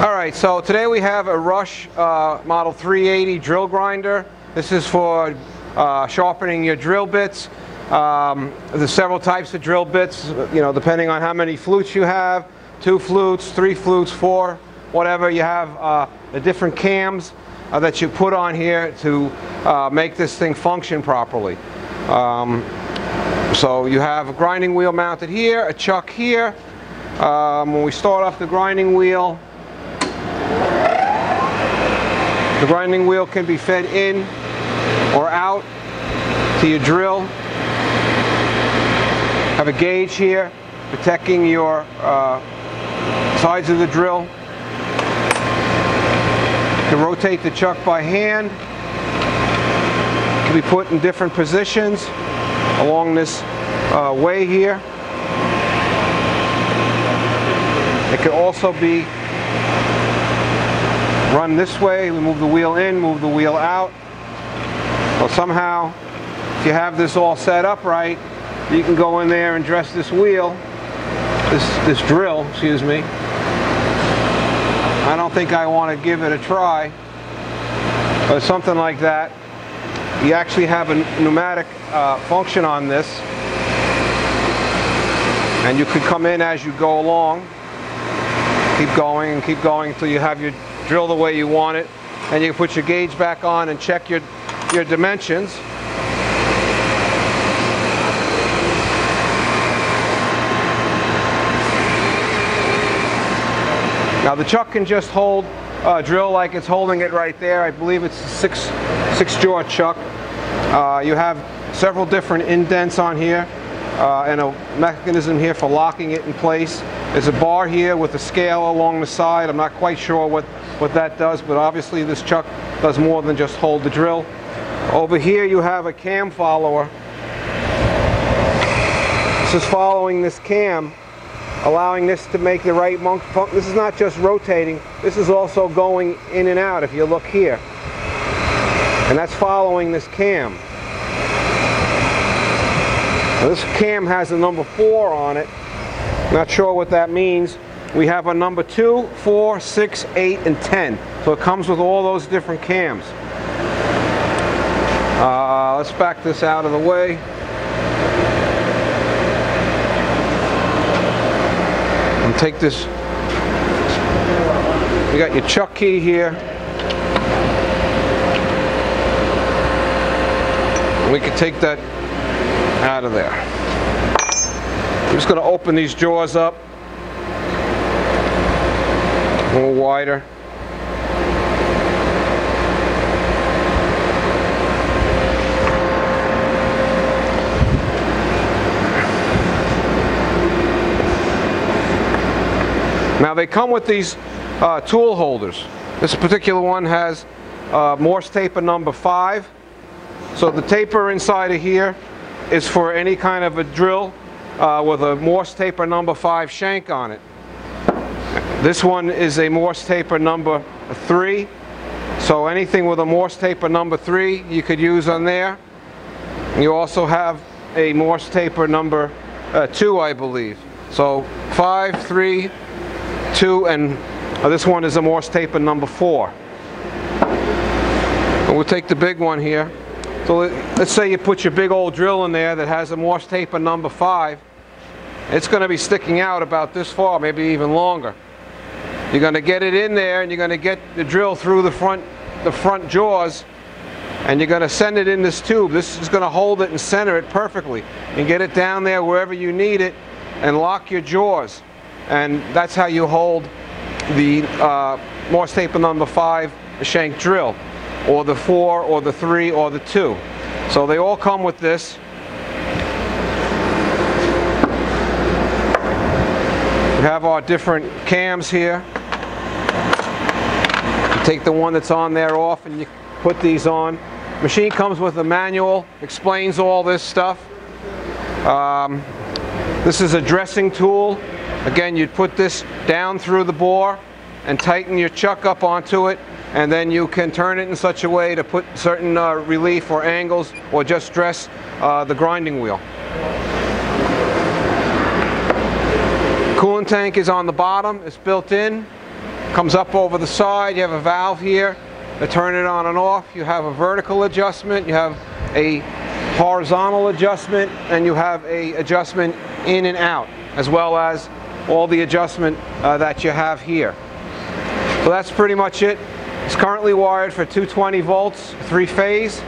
All right, so today we have a Rush uh, Model 380 drill grinder. This is for uh, sharpening your drill bits. Um, there's several types of drill bits, you know, depending on how many flutes you have. Two flutes, three flutes, four, whatever. You have uh, the different cams uh, that you put on here to uh, make this thing function properly. Um, so you have a grinding wheel mounted here, a chuck here. Um, when we start off the grinding wheel, the grinding wheel can be fed in or out to your drill. Have a gauge here protecting your uh, sides of the drill. You can rotate the chuck by hand. It can be put in different positions along this uh, way here. It can also be run this way, we move the wheel in, move the wheel out. Well, somehow, if you have this all set up right, you can go in there and dress this wheel, this, this drill, excuse me. I don't think I want to give it a try, but something like that. You actually have a pneumatic uh, function on this, and you could come in as you go along, keep going and keep going until you have your drill the way you want it, and you can put your gauge back on and check your, your dimensions. Now the chuck can just hold uh, drill like it's holding it right there. I believe it's a six, six jaw chuck. Uh, you have several different indents on here uh, and a mechanism here for locking it in place. There's a bar here with a scale along the side. I'm not quite sure what, what that does, but obviously this chuck does more than just hold the drill. Over here you have a cam follower. This is following this cam, allowing this to make the right monk. This is not just rotating, this is also going in and out if you look here. And that's following this cam. Now this cam has a number 4 on it. Not sure what that means. We have a number 2, 4, 6, 8, and 10. So it comes with all those different cams. Uh, let's back this out of the way. And take this. You got your chuck key here. We can take that out of there. I'm just going to open these jaws up a little wider. Now they come with these uh, tool holders. This particular one has uh, Morse taper number 5. So the taper inside of here is for any kind of a drill uh, with a Morse taper number 5 shank on it. This one is a Morse taper number 3. So anything with a Morse taper number 3 you could use on there. You also have a Morse taper number uh, 2 I believe. So 5, 3, 2, and uh, this one is a Morse taper number 4. And we'll take the big one here. So let's say you put your big old drill in there that has a Morse taper number 5. It's going to be sticking out about this far, maybe even longer. You're going to get it in there and you're going to get the drill through the front, the front jaws and you're going to send it in this tube. This is going to hold it and center it perfectly and get it down there wherever you need it and lock your jaws. And that's how you hold the uh, Morse taper number 5 shank drill or the 4 or the 3 or the 2. So they all come with this. We have our different cams here. Take the one that's on there off and you put these on. Machine comes with a manual, explains all this stuff. Um, this is a dressing tool. Again, you'd put this down through the bore and tighten your chuck up onto it and then you can turn it in such a way to put certain uh, relief or angles or just dress uh, the grinding wheel. Coolant tank is on the bottom, it's built in. Comes up over the side. You have a valve here to turn it on and off. You have a vertical adjustment. You have a horizontal adjustment, and you have a adjustment in and out, as well as all the adjustment uh, that you have here. So that's pretty much it. It's currently wired for 220 volts, three phase.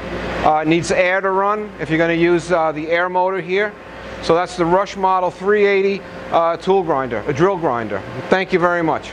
Uh, needs air to run if you're going to use uh, the air motor here. So that's the Rush Model 380 uh, tool grinder, a drill grinder. Thank you very much.